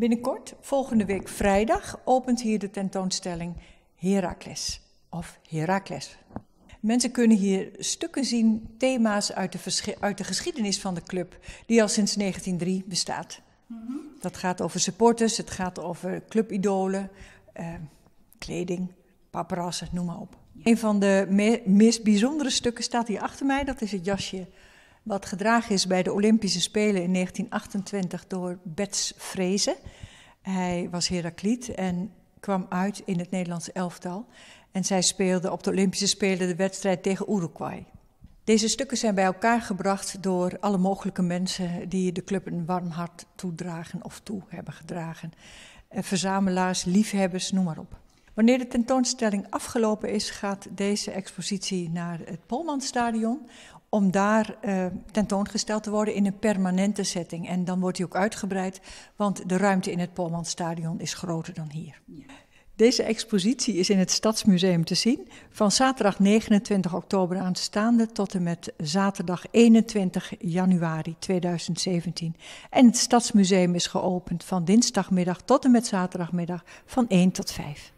Binnenkort, volgende week vrijdag, opent hier de tentoonstelling Heracles of Heracles. Mensen kunnen hier stukken zien, thema's uit de, uit de geschiedenis van de club, die al sinds 1903 bestaat. Dat gaat over supporters, het gaat over clubidolen, eh, kleding, paparazzen, noem maar op. Een van de meest bijzondere stukken staat hier achter mij. Dat is het jasje wat gedragen is bij de Olympische Spelen in 1928 door Bets Vrezen. Hij was Herakliet en kwam uit in het Nederlandse elftal. En zij speelde op de Olympische Spelen de wedstrijd tegen Uruguay. Deze stukken zijn bij elkaar gebracht door alle mogelijke mensen die de club een warm hart toedragen of toe hebben gedragen. Eh, verzamelaars, liefhebbers, noem maar op. Wanneer de tentoonstelling afgelopen is, gaat deze expositie naar het Polmanstadion om daar uh, tentoongesteld te worden in een permanente setting. En dan wordt hij ook uitgebreid, want de ruimte in het Polmanstadion is groter dan hier. Deze expositie is in het Stadsmuseum te zien van zaterdag 29 oktober aanstaande tot en met zaterdag 21 januari 2017. En het Stadsmuseum is geopend van dinsdagmiddag tot en met zaterdagmiddag van 1 tot 5.